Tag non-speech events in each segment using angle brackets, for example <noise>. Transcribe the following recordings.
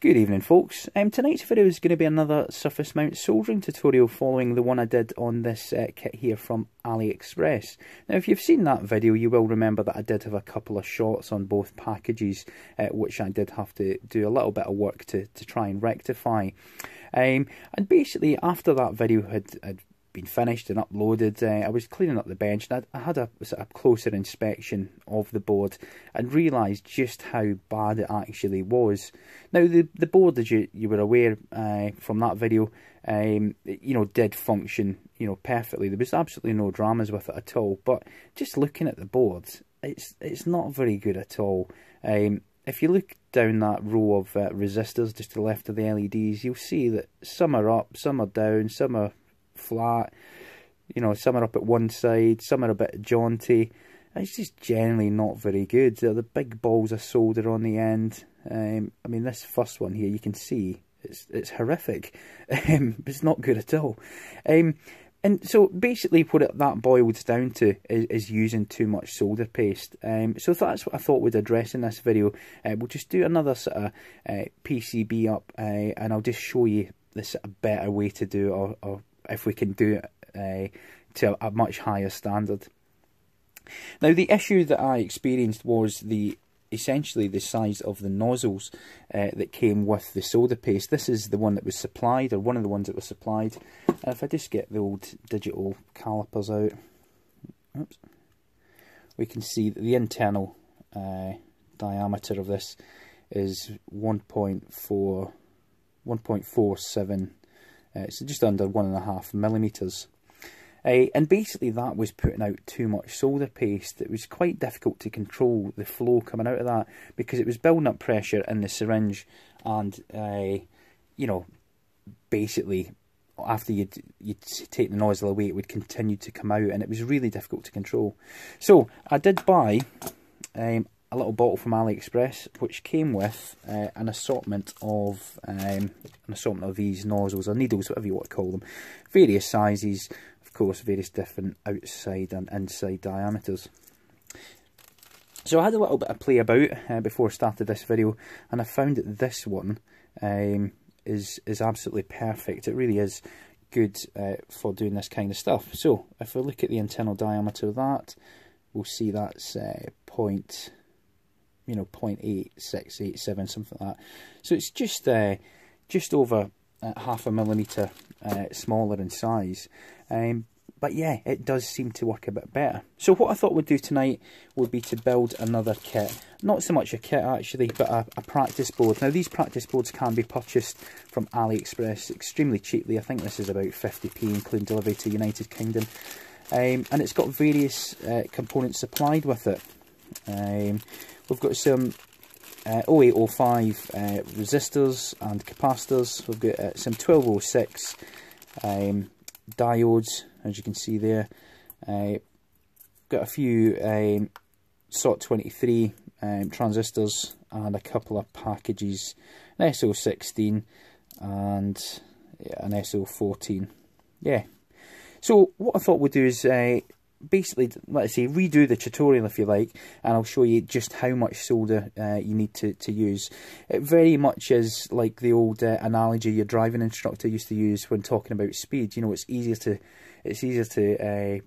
Good evening folks, um, tonight's video is going to be another surface mount soldering tutorial following the one I did on this uh, kit here from AliExpress. Now if you've seen that video you will remember that I did have a couple of shots on both packages uh, which I did have to do a little bit of work to, to try and rectify. Um, and basically after that video had, had been finished and uploaded, uh, I was cleaning up the bench and I, I had a, closer inspection of the board and realised just how bad it actually was. Now, the, the board, as you, you were aware uh, from that video, um, you know, did function, you know, perfectly. There was absolutely no dramas with it at all. But just looking at the board, it's it's not very good at all. Um, if you look down that row of uh, resistors just to the left of the LEDs, you'll see that some are up, some are down, some are flat. You know, some are up at one side, some are a bit jaunty. It's just generally not very good. The big balls of solder on the end. Um, I mean, this first one here, you can see it's it's horrific. <laughs> Um, it's not good at all. Um, and so basically what it, that boils down to is, is, using too much solder paste. Um, so that's what I thought we'd address in this video. Uh, we'll just do another sort of uh, PCB up uh, and I'll just show you this a better way to do it or, or if we can do it uh, to a much higher standard. Now, the issue that I experienced was the essentially the size of the nozzles uh, that came with the solder paste. This is the one that was supplied, or one of the ones that was supplied. And if I just get the old digital calipers out, oops, we can see that the internal uh, diameter of this is 1.4, 1.47 uh, so just under one and a half millimeters. Uh, and basically that was putting out too much solder paste. It was quite difficult to control the flow coming out of that because it was building up pressure in the syringe and, uh, you know, basically after you'd, you'd take the nozzle away it would continue to come out and it was really difficult to control. So I did buy um, a little bottle from AliExpress which came with uh, an assortment of um, an assortment of these nozzles or needles, whatever you want to call them, various sizes, of course, various different outside and inside diameters. So I had a little bit of play about uh, before I started this video, and I found that this one um, is is absolutely perfect. It really is good uh, for doing this kind of stuff. So if we look at the internal diameter of that, we'll see that's uh, point you know 0.8687 something like that. So it's just uh, just over uh, half a millimeter uh, smaller in size. Um, but yeah it does seem to work a bit better. So what I thought we'd do tonight would be to build another kit. Not so much a kit actually but a, a practice board. Now these practice boards can be purchased from AliExpress extremely cheaply. I think this is about 50p including delivery to United Kingdom. Um, and it's got various uh, components supplied with it um, We've got some uh, 0805 uh, resistors and capacitors. We've got uh, some 1206 um, diodes, as you can see there. Uh, got a few um, SOT23 um, transistors and a couple of packages, an SO16 and an SO14. Yeah. So what I thought we'd do is uh, basically, let's say, redo the tutorial if you like, and I'll show you just how much solder uh, you need to, to use. It very much is like the old uh, analogy your driving instructor used to use when talking about speed. You know, it's easier to it's easier to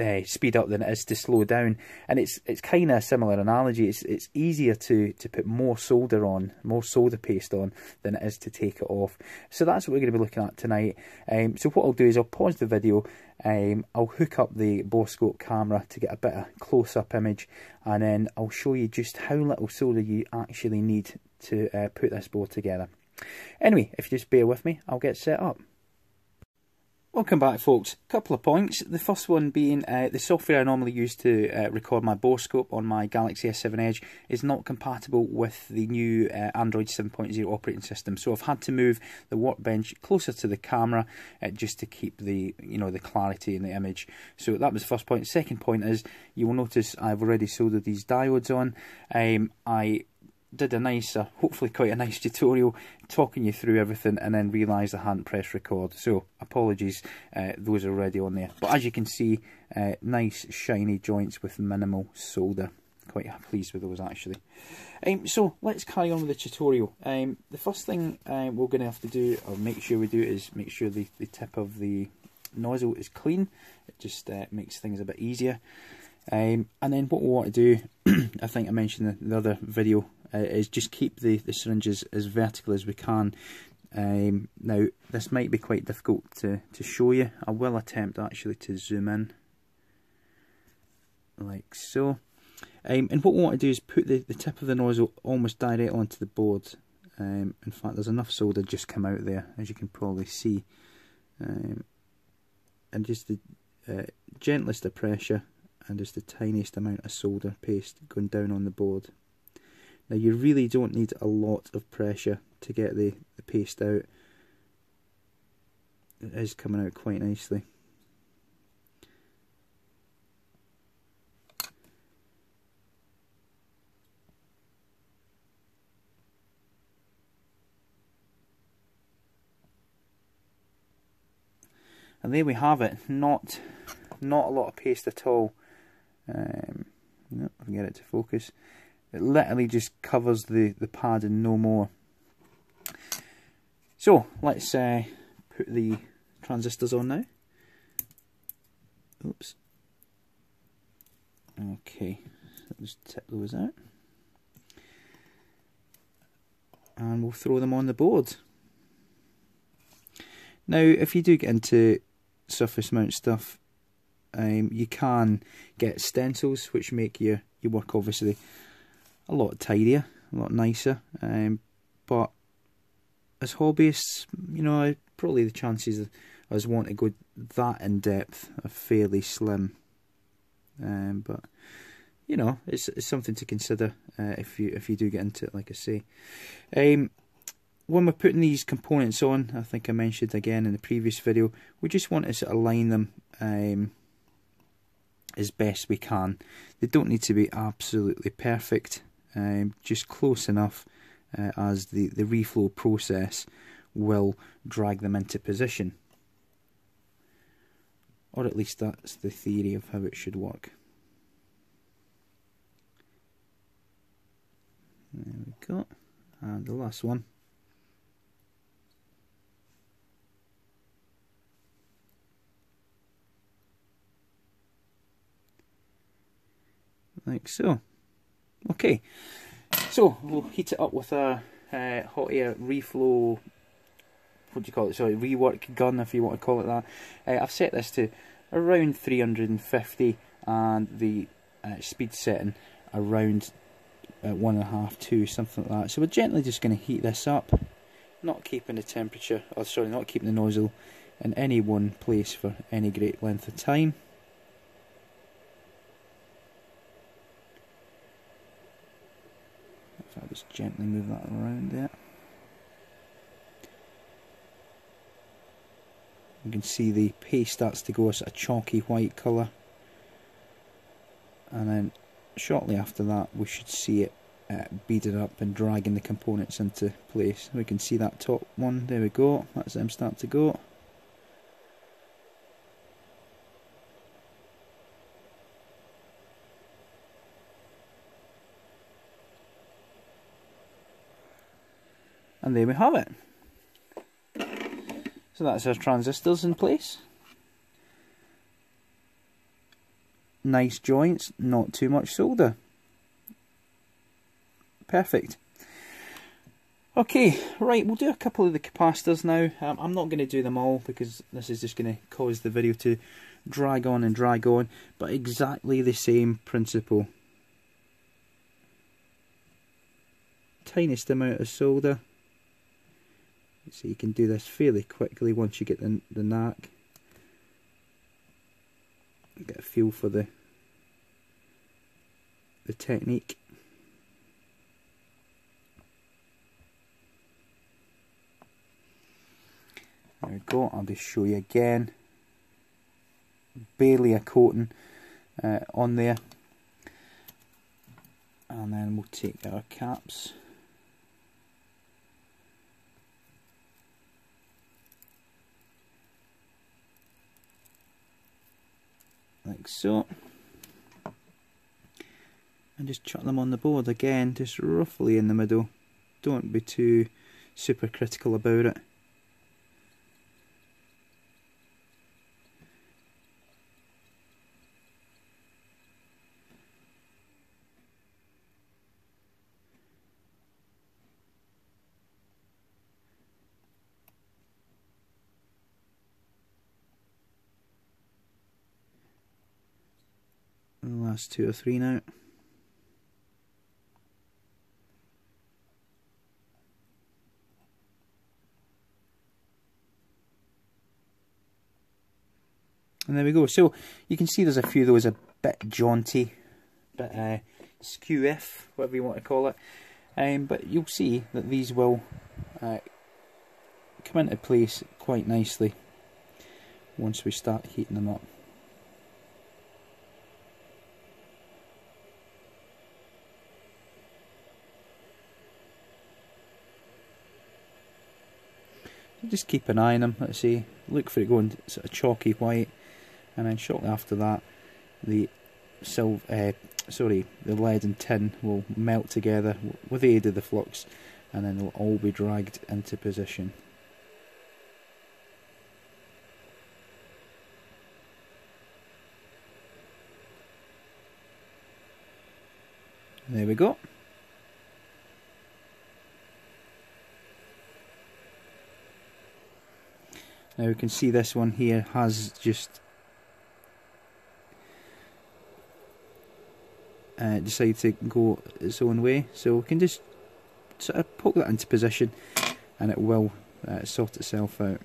uh, speed up than it is to slow down. And it's it's kind of a similar analogy. It's it's easier to to put more solder on, more solder paste on, than it is to take it off. So that's what we're going to be looking at tonight. Um, so what I'll do is I'll pause the video. Um, I'll hook up the Borescope camera to get a better close-up image, and then I'll show you just how little solder you actually need to uh, put this board together. Anyway, if you just bear with me, I'll get set up. Welcome back folks. A Couple of points. The first one being uh, the software I normally use to uh, record my borescope on my Galaxy S7 Edge is not compatible with the new uh, Android 7.0 operating system. So I've had to move the workbench closer to the camera uh, just to keep the you know the clarity in the image. So that was the first point. Second point is you will notice I've already soldered these diodes on. Um, I did a nice, uh, hopefully quite a nice tutorial talking you through everything and then realised I hadn't pressed record. So apologies, uh, those are already on there. But as you can see, uh, nice shiny joints with minimal solder. quite pleased with those actually. Um, so let's carry on with the tutorial. Um, the first thing uh, we're going to have to do, or make sure we do, is make sure the, the tip of the nozzle is clean. It just uh, makes things a bit easier. Um, and then what we want to do, <clears throat> I think I mentioned in the other video, uh, is just keep the, the syringes as vertical as we can. Um, now, this might be quite difficult to, to show you. I will attempt actually to zoom in, like so. Um, and what we want to do is put the, the tip of the nozzle almost direct onto the board. Um, in fact, there's enough solder just come out there, as you can probably see. Um, and just the uh, gentlest of pressure and just the tiniest amount of solder paste going down on the board. Now you really don't need a lot of pressure to get the, the paste out. It is coming out quite nicely. And there we have it. Not not a lot of paste at all. Um, no, I can get it to focus. It literally just covers the, the pad and no more. So, let's uh, put the transistors on now. Oops. Okay, let's tip those out. And we'll throw them on the board. Now, if you do get into surface mount stuff, um, you can get stencils which make your, your work obviously a lot tidier, a lot nicer. Um, but as hobbyists, you know, probably the chances of us wanting to go that in depth are fairly slim. Um, but you know, it's, it's something to consider uh, if you if you do get into it. Like I say, um, when we're putting these components on, I think I mentioned again in the previous video, we just want to sort of line them um, as best we can. They don't need to be absolutely perfect, um, just close enough uh, as the, the reflow process will drag them into position. Or at least that's the theory of how it should work. There we go. And the last one. like so. Okay, so we'll heat it up with a uh, hot air reflow, what do you call it, sorry, rework gun if you want to call it that. Uh, I've set this to around 350 and the uh, speed setting around uh, one and a half, two, something like that. So we're gently just going to heat this up, not keeping the temperature, or sorry, not keeping the nozzle in any one place for any great length of time. I'll just gently move that around there. You can see the paste starts to go a sort of chalky white colour. And then shortly after that we should see it uh, beaded up and dragging the components into place. We can see that top one, there we go, that's them start to go. And there we have it. So that's our transistors in place. Nice joints, not too much solder. Perfect. Okay, right, we'll do a couple of the capacitors now. Um, I'm not going to do them all because this is just going to cause the video to drag on and drag on, but exactly the same principle. Tiniest amount of solder. So you can do this fairly quickly once you get the, the knack. Get a feel for the the technique. There we go, I'll just show you again. Barely a coating uh, on there. And then we'll take our caps. Like so. and just chuck them on the board again just roughly in the middle don't be too super critical about it the last two or three now. And there we go. So you can see there's a few of those a bit jaunty, bit uh, skew-if, whatever you want to call it. Um, but you'll see that these will uh, come into place quite nicely once we start heating them up. Just keep an eye on them, let's see, look for it going sort of chalky white, and then shortly after that, the silver, uh, sorry, the lead and tin will melt together with the aid of the flux, and then they'll all be dragged into position. There we go. Now we can see this one here has just uh, decided to go its own way. So we can just sort of poke that into position and it will uh, sort itself out.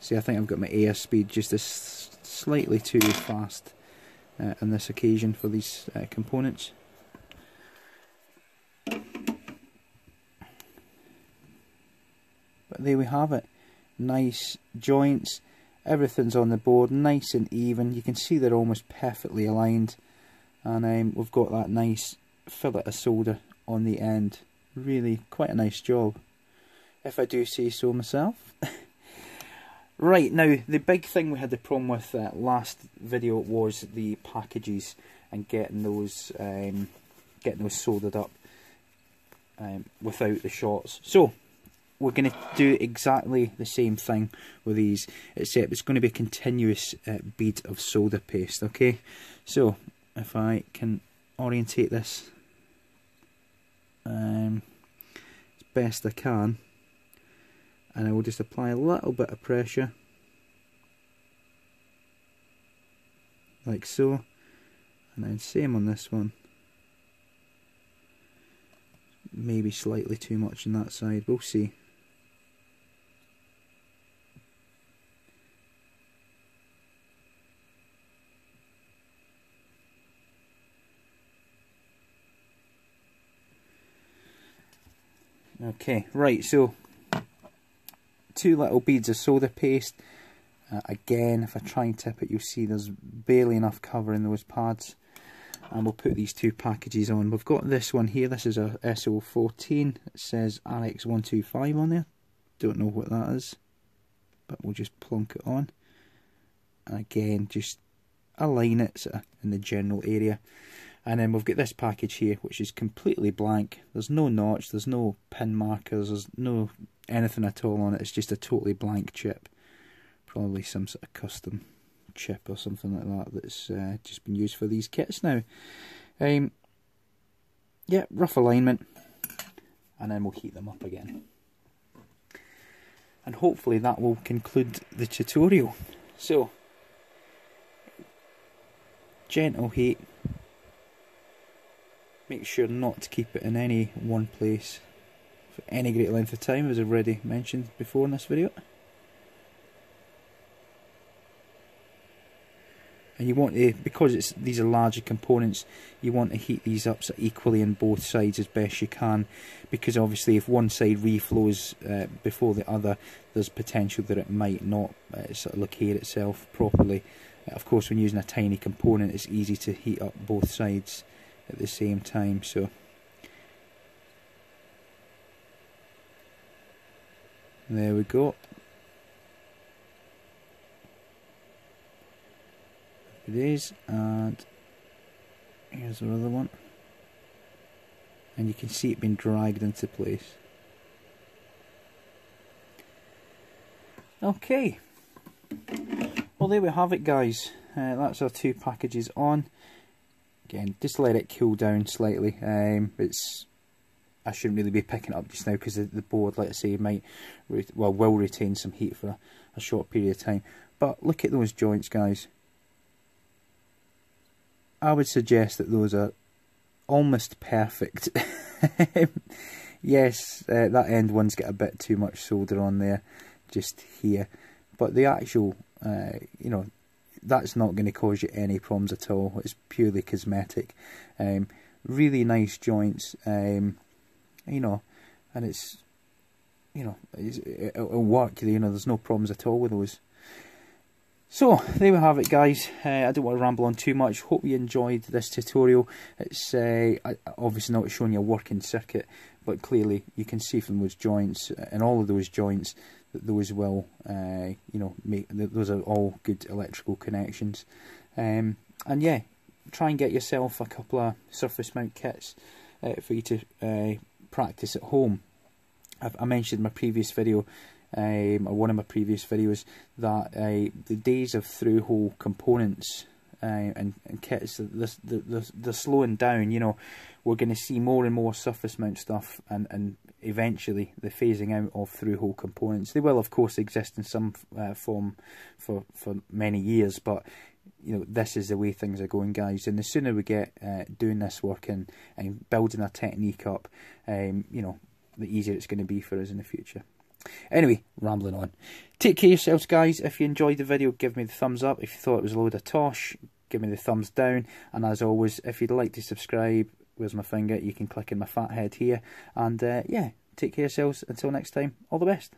See, I think I've got my air speed just slightly too fast uh, on this occasion for these uh, components. There we have it. Nice joints. Everything's on the board, nice and even. You can see they're almost perfectly aligned. And um, we've got that nice fillet of solder on the end. Really quite a nice job, if I do say so myself. <laughs> right, now the big thing we had the problem with uh, last video was the packages and getting those um, getting those soldered up um, without the shots. So we're going to do exactly the same thing with these, except it's going to be a continuous uh, bead of solder paste, okay? So, if I can orientate this um, as best I can, and I will just apply a little bit of pressure, like so, and then same on this one. Maybe slightly too much on that side, we'll see. Okay, right, so two little beads of solder paste. Uh, again, if I try and tip it, you'll see there's barely enough cover in those pads. And we'll put these two packages on. We've got this one here, this is a SO14. It says RX125 on there. Don't know what that is, but we'll just plonk it on. And again, just align it sort of in the general area. And then we've got this package here, which is completely blank. There's no notch, there's no pin markers, there's no anything at all on it. It's just a totally blank chip. Probably some sort of custom chip or something like that that's uh, just been used for these kits now. Um, yeah, rough alignment. And then we'll heat them up again. And hopefully that will conclude the tutorial. So, gentle heat Make sure not to keep it in any one place for any great length of time as I've already mentioned before in this video. And you want to, because it's these are larger components, you want to heat these up so equally on both sides as best you can. Because obviously if one side reflows uh, before the other, there's potential that it might not uh, sort of locate itself properly. Uh, of course when using a tiny component it's easy to heat up both sides at the same time so there we go it is and Here's another one. And you can see it being dragged into place. Okay. Well, there we have it, guys. Uh, that's our two packages on. Again, just let it cool down slightly. Um, it's I shouldn't really be picking up just now because the, the, board, let's say, might well will retain some heat for a, a short period of time. But look at those joints, guys. I would suggest that those are almost perfect. <laughs> yes, uh, that end one's got a bit too much solder on there, just here. But the actual, uh, you know, that's not going to cause you any problems at all. It's purely cosmetic. Um, really nice joints, um, you know, and it's, you know, it's, it'll work. You know, there's no problems at all with those. So, there we have it guys, uh, I don't want to ramble on too much, hope you enjoyed this tutorial, it's uh, obviously not showing you a working circuit, but clearly you can see from those joints, uh, and all of those joints, those will, uh, you know, make, those are all good electrical connections, um, and yeah, try and get yourself a couple of surface mount kits uh, for you to uh, practice at home. I've, I mentioned in my previous video um, or one of my previous videos that uh, the days of through hole components uh, and, and kits the, the, the, slowing down you know we're going to see more and more surface mount stuff and, and eventually the phasing out of through hole components. They will of course exist in some uh, form for for many years but you know this is the way things are going guys. And the sooner we get uh, doing this work and, and building a technique up um, you know the easier it's going to be for us in the future Anyway, rambling on. Take care yourselves, guys. If you enjoyed the video, give me the thumbs up. If you thought it was a load of tosh, give me the thumbs down. And as always, if you'd like to subscribe, where's my finger? You can click in my fat head here. And uh, yeah, take care yourselves. Until next time, all the best.